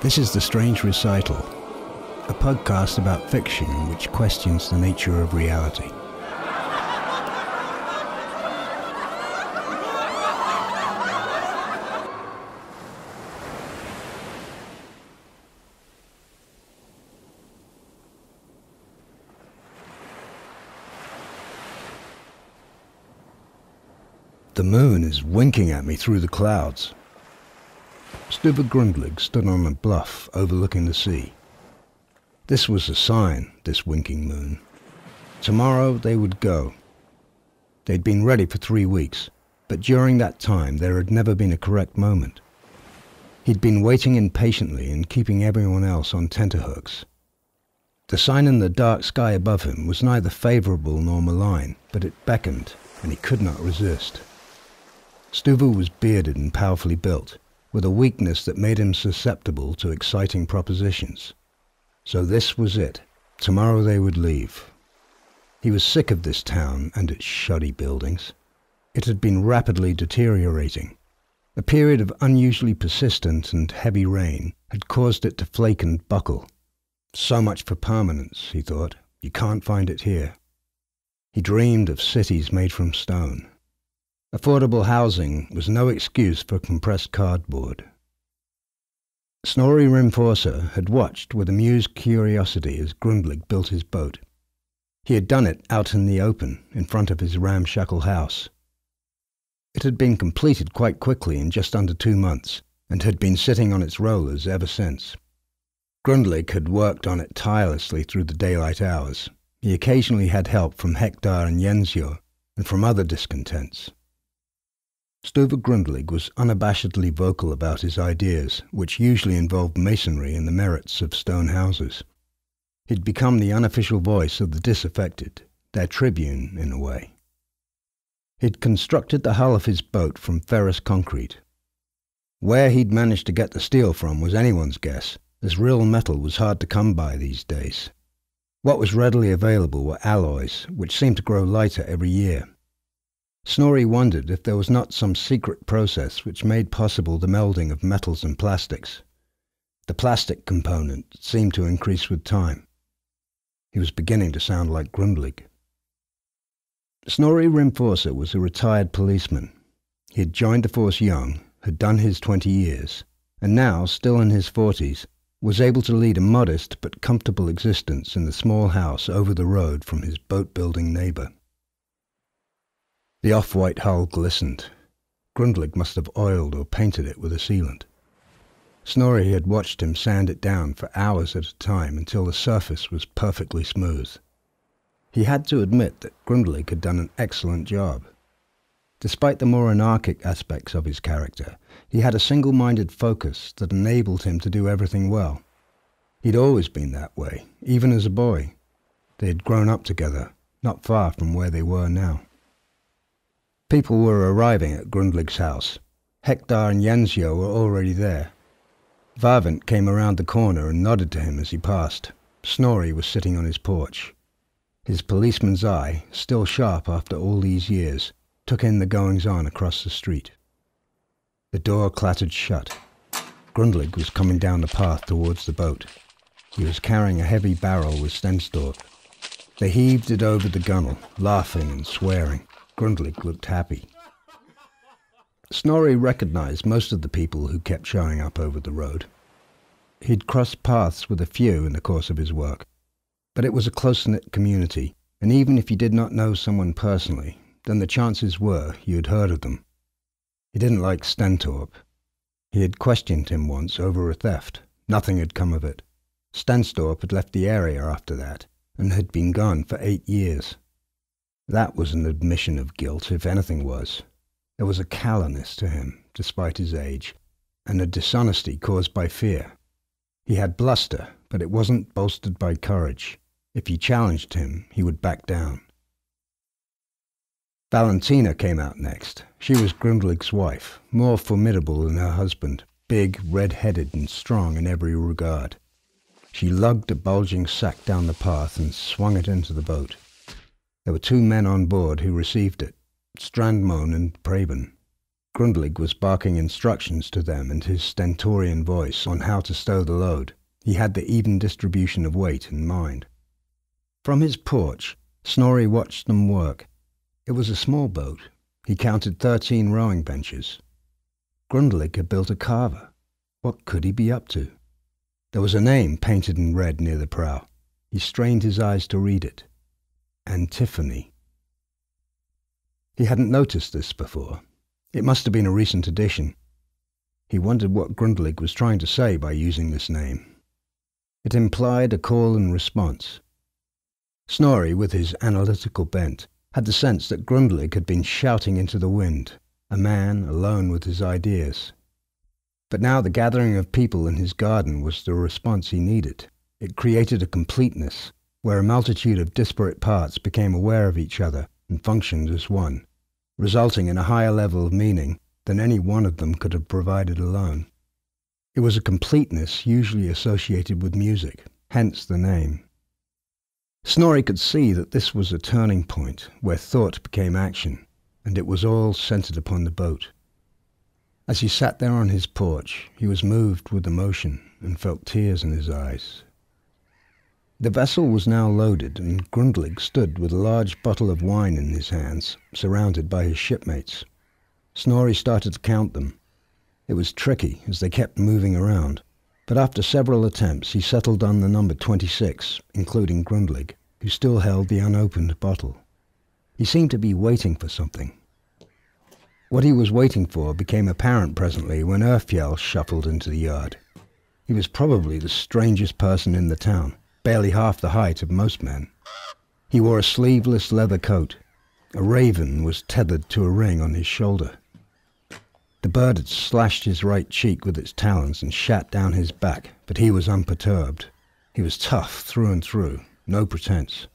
This is The Strange Recital, a podcast about fiction which questions the nature of reality. The moon is winking at me through the clouds. Stuva Grundlig stood on a bluff overlooking the sea. This was a sign, this winking moon. Tomorrow they would go. They'd been ready for three weeks, but during that time there had never been a correct moment. He'd been waiting impatiently and keeping everyone else on tenterhooks. The sign in the dark sky above him was neither favourable nor malign, but it beckoned, and he could not resist. Stuva was bearded and powerfully built, with a weakness that made him susceptible to exciting propositions. So this was it. Tomorrow they would leave. He was sick of this town and its shoddy buildings. It had been rapidly deteriorating. A period of unusually persistent and heavy rain had caused it to flake and buckle. So much for permanence, he thought. You can't find it here. He dreamed of cities made from stone. Affordable housing was no excuse for compressed cardboard. Snorri Rimforsa had watched with amused curiosity as Grundlig built his boat. He had done it out in the open, in front of his ramshackle house. It had been completed quite quickly in just under two months, and had been sitting on its rollers ever since. Grundlig had worked on it tirelessly through the daylight hours. He occasionally had help from Hektar and Jensjö, and from other discontents. Stuva Grundlig was unabashedly vocal about his ideas, which usually involved masonry and the merits of stone houses. He'd become the unofficial voice of the disaffected, their tribune in a way. He'd constructed the hull of his boat from ferrous concrete. Where he'd managed to get the steel from was anyone's guess, as real metal was hard to come by these days. What was readily available were alloys, which seemed to grow lighter every year. Snorri wondered if there was not some secret process which made possible the melding of metals and plastics. The plastic component seemed to increase with time. He was beginning to sound like Grundlig. Snorri Rimforsa was a retired policeman. He had joined the force young, had done his twenty years, and now, still in his forties, was able to lead a modest but comfortable existence in the small house over the road from his boat-building neighbour. The off-white hull glistened. Grundlig must have oiled or painted it with a sealant. Snorri had watched him sand it down for hours at a time until the surface was perfectly smooth. He had to admit that Grundlig had done an excellent job. Despite the more anarchic aspects of his character, he had a single-minded focus that enabled him to do everything well. He'd always been that way, even as a boy. They had grown up together, not far from where they were now. People were arriving at Grundlig's house. Hektar and Jensjö were already there. Varvent came around the corner and nodded to him as he passed. Snorri was sitting on his porch. His policeman's eye, still sharp after all these years, took in the goings-on across the street. The door clattered shut. Grundlig was coming down the path towards the boat. He was carrying a heavy barrel with Stenstorp. They heaved it over the gunwale, laughing and swearing. Grundlig looked happy. Snorri recognized most of the people who kept showing up over the road. He'd crossed paths with a few in the course of his work, but it was a close-knit community, and even if you did not know someone personally, then the chances were you'd heard of them. He didn't like Stenstorp. He had questioned him once over a theft. Nothing had come of it. Stenstorp had left the area after that, and had been gone for eight years. That was an admission of guilt, if anything was. There was a callousness to him, despite his age, and a dishonesty caused by fear. He had bluster, but it wasn't bolstered by courage. If you challenged him, he would back down. Valentina came out next. She was Grundlig's wife, more formidable than her husband, big, red-headed, and strong in every regard. She lugged a bulging sack down the path and swung it into the boat. There were two men on board who received it, Strandmon and Preben. Grundlig was barking instructions to them in his stentorian voice on how to stow the load. He had the even distribution of weight in mind. From his porch, Snorri watched them work. It was a small boat. He counted thirteen rowing benches. Grundlig had built a carver. What could he be up to? There was a name painted in red near the prow. He strained his eyes to read it. Antifoni. He hadn't noticed this before. It must have been a recent addition. He wondered what Grundlig was trying to say by using this name. It implied a call and response. Snorri, with his analytical bent, had the sense that Grundlig had been shouting into the wind, a man alone with his ideas. But now the gathering of people in his garden was the response he needed. It created a completeness, where a multitude of disparate parts became aware of each other and functioned as one, resulting in a higher level of meaning than any one of them could have provided alone. It was a completeness usually associated with music, hence the name. Snorri could see that this was a turning point where thought became action, and it was all centered upon the boat. As he sat there on his porch, he was moved with emotion and felt tears in his eyes. The vessel was now loaded, and Grundlig stood with a large bottle of wine in his hands, surrounded by his shipmates. Snorri started to count them. It was tricky, as they kept moving around, but after several attempts he settled on the number 26, including Grundlig, who still held the unopened bottle. He seemed to be waiting for something. What he was waiting for became apparent presently when Urfjell shuffled into the yard. He was probably the strangest person in the town, barely half the height of most men. He wore a sleeveless leather coat. A raven was tethered to a ring on his shoulder. The bird had slashed his right cheek with its talons and shat down his back, but he was unperturbed. He was tough through and through, no pretense.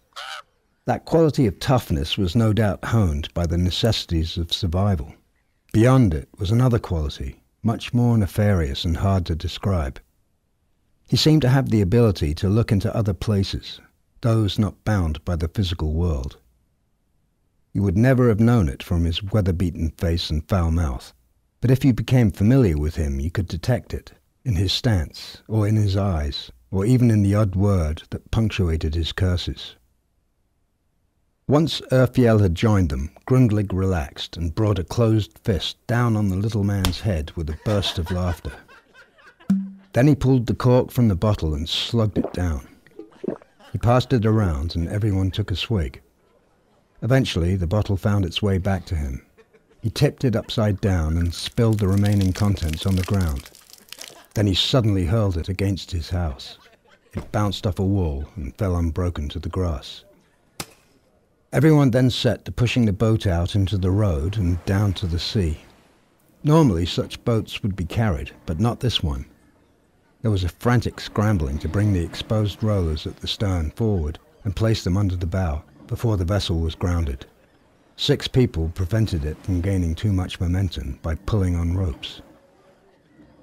That quality of toughness was no doubt honed by the necessities of survival. Beyond it was another quality, much more nefarious and hard to describe. He seemed to have the ability to look into other places, those not bound by the physical world. You would never have known it from his weather-beaten face and foul mouth, but if you became familiar with him, you could detect it, in his stance, or in his eyes, or even in the odd word that punctuated his curses. Once Urfjell had joined them, Grundlig relaxed and brought a closed fist down on the little man's head with a burst of laughter. Then he pulled the cork from the bottle and slugged it down. He passed it around and everyone took a swig. Eventually, the bottle found its way back to him. He tipped it upside down and spilled the remaining contents on the ground. Then he suddenly hurled it against his house. It bounced off a wall and fell unbroken to the grass. Everyone then set to pushing the boat out into the road and down to the sea. Normally such boats would be carried, but not this one. There was a frantic scrambling to bring the exposed rollers at the stern forward and place them under the bow before the vessel was grounded. Six people prevented it from gaining too much momentum by pulling on ropes.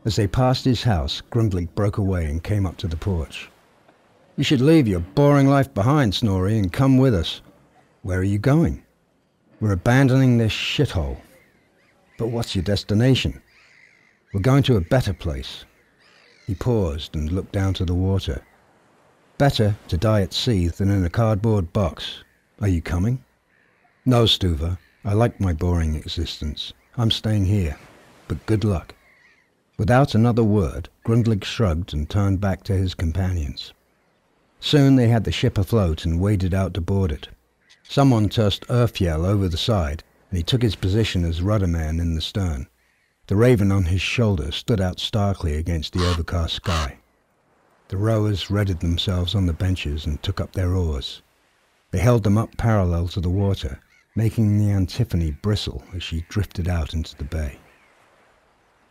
As they passed his house, Grundlig broke away and came up to the porch. You should leave your boring life behind, Snorri, and come with us. Where are you going? We're abandoning this shithole. But what's your destination? We're going to a better place. He paused and looked down to the water. Better to die at sea than in a cardboard box. Are you coming? No, Stuva. I like my boring existence. I'm staying here. But good luck. Without another word, Grundlig shrugged and turned back to his companions. Soon they had the ship afloat and waded out to board it. Someone tossed Urfjell over the side, and he took his position as rudderman in the stern. The raven on his shoulder stood out starkly against the overcast sky. The rowers readied themselves on the benches and took up their oars. They held them up parallel to the water, making the Antifoni bristle as she drifted out into the bay.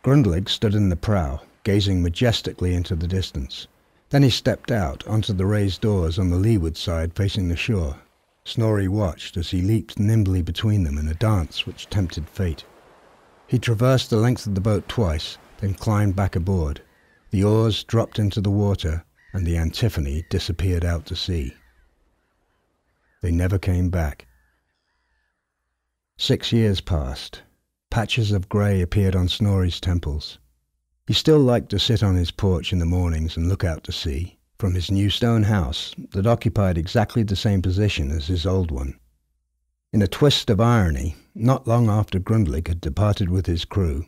Grundlig stood in the prow, gazing majestically into the distance. Then he stepped out onto the raised oars on the leeward side facing the shore Snorri watched as he leaped nimbly between them in a dance which tempted fate. He traversed the length of the boat twice, then climbed back aboard. The oars dropped into the water, and the Antifoni disappeared out to sea. They never came back. Six years passed. Patches of grey appeared on Snorri's temples. He still liked to sit on his porch in the mornings and look out to sea, from his new stone house that occupied exactly the same position as his old one. In a twist of irony, not long after Grundlig had departed with his crew,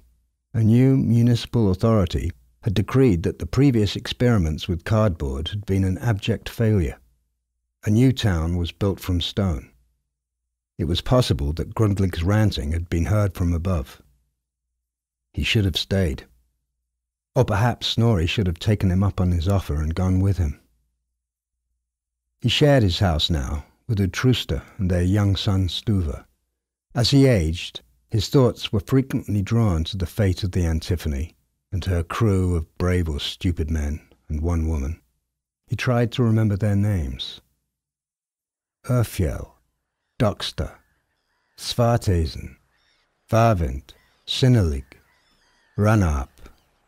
a new municipal authority had decreed that the previous experiments with cardboard had been an abject failure. A new town was built from stone. It was possible that Grundlig's ranting had been heard from above. He should have stayed. Or perhaps Snorri should have taken him up on his offer and gone with him. He shared his house now with Utrusta and their young son Stuva. As he aged, his thoughts were frequently drawn to the fate of the Antifoni and her crew of brave or stupid men and one woman. He tried to remember their names. Urfjell, Docksta, Svartåsen, Varvind, Sinnalig, Ranarp,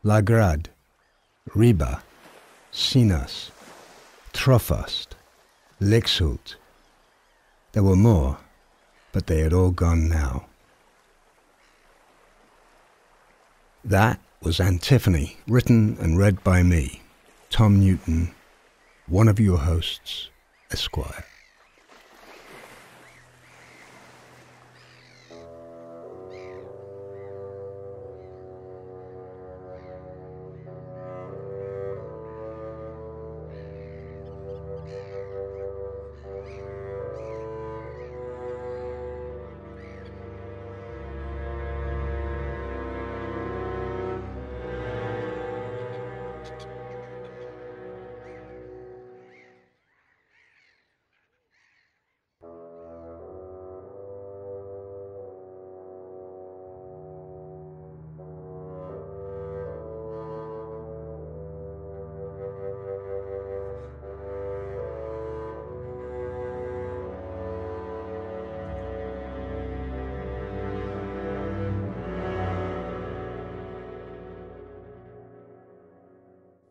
Lagrad, Ribba, Sinas, Trofast, Lixhult. There were more, but they had all gone now. That was Antifoni, written and read by me, Tom Newton, one of your hosts, Esquire.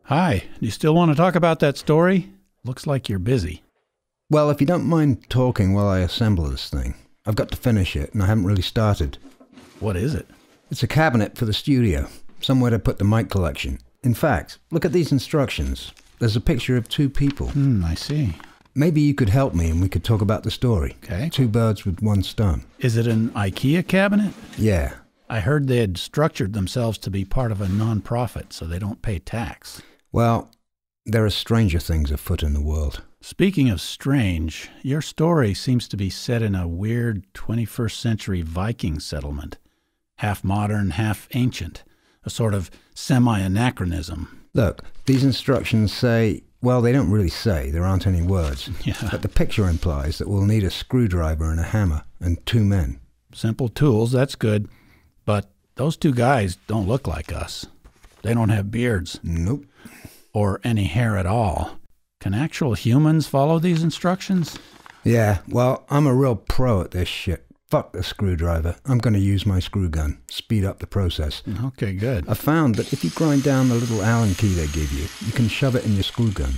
Hi, do you still want to talk about that story? Looks like you're busy. Well, if you don't mind talking while I assemble this thing, I've got to finish it and I haven't really started. What is it? It's a cabinet for the studio, somewhere to put the mic collection. In fact, look at these instructions. There's a picture of two people. Hmm, I see. Maybe you could help me and we could talk about the story. Okay. Two birds with one stone. Is it an IKEA cabinet? Yeah. I heard they had structured themselves to be part of a non-profit, so they don't pay tax. Well, there are stranger things afoot in the world. Speaking of strange, your story seems to be set in a weird 21st century Viking settlement. Half modern, half ancient. A sort of semi anachronism. Look, these instructions say, well, they don't really say, there aren't any words. Yeah. But the picture implies that we'll need a screwdriver and a hammer and two men. Simple tools, that's good. But those two guys don't look like us. They don't have beards. Nope. Or any hair at all. Can actual humans follow these instructions? Yeah, well, I'm a real pro at this shit. Fuck the screwdriver. I'm going to use my screw gun. Speed up the process. Okay, good. I found that if you grind down the little Allen key they give you, you can shove it in your screw gun.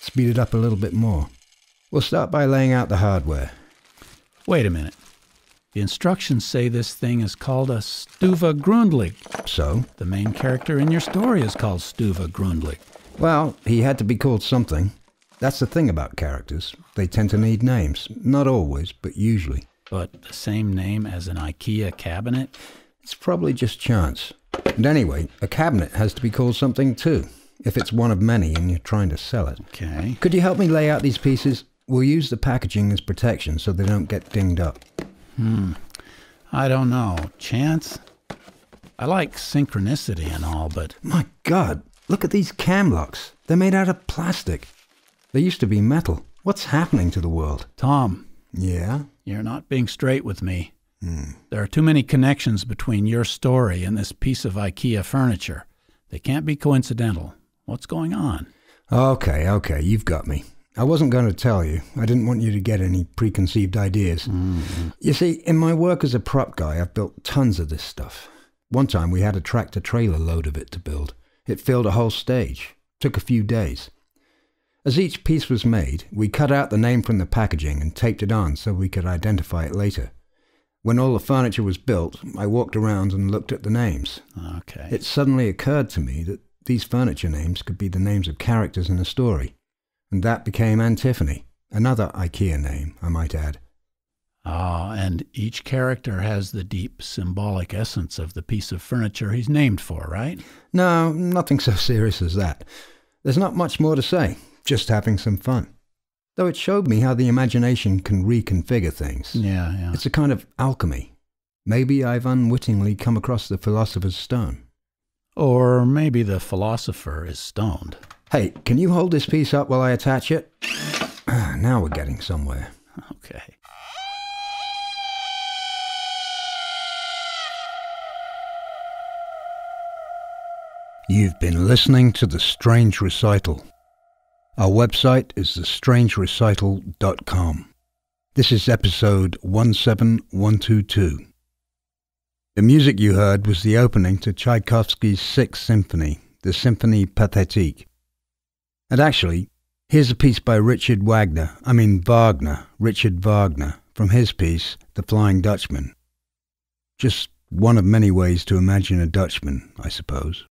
Speed it up a little bit more. We'll start by laying out the hardware. Wait a minute. The instructions say this thing is called a Stuva Grundlig. So, The main character in your story is called Stuva Grundlig. well, he had to be called something. That's the thing about characters. They tend to need names. Not always, but usually. But the same name as an IKEA cabinet? It's probably just chance. And anyway, a cabinet has to be called something too, if it's one of many and you're trying to sell it. Okay. Could you help me lay out these pieces? We'll use the packaging as protection so they don't get dinged up. Hmm. I don't know. Chance? I like synchronicity and all, but My God, look at these cam locks. They're made out of plastic. They used to be metal. What's happening to the world? Tom, Yeah? you're not being straight with me. Hmm. There are too many connections between your story and this piece of IKEA furniture. They can't be coincidental. What's going on? Okay, okay, you've got me. I wasn't going to tell you. I didn't want you to get any preconceived ideas. Mm-hmm. You see, in my work as a prop guy, I've built tons of this stuff. One time we had a tractor trailer load of it to build. It filled a whole stage. Took a few days. As each piece was made, we cut out the name from the packaging and taped it on so we could identify it later. When all the furniture was built, I walked around and looked at the names. Okay. It suddenly occurred to me that these furniture names could be the names of characters in a story. And that became Antifoni, another IKEA name, I might add. Ah, and each character has the deep symbolic essence of the piece of furniture he's named for, right? No, nothing so serious as that. There's not much more to say, just having some fun. Though it showed me how the imagination can reconfigure things. Yeah, yeah. It's a kind of alchemy. Maybe I've unwittingly come across the philosopher's stone. Or maybe the philosopher is stoned. Hey, can you hold this piece up while I attach it? Ah, now we're getting somewhere. Okay. You've been listening to The Strange Recital. Our website is thestrangerecital.com. This is episode 17122. The music you heard was the opening to Tchaikovsky's Sixth Symphony, the Symphonie Pathétique. And actually, here's a piece by Richard Wagner, I mean Wagner, Richard Wagner, from his piece, The Flying Dutchman. Just one of many ways to imagine a Dutchman, I suppose.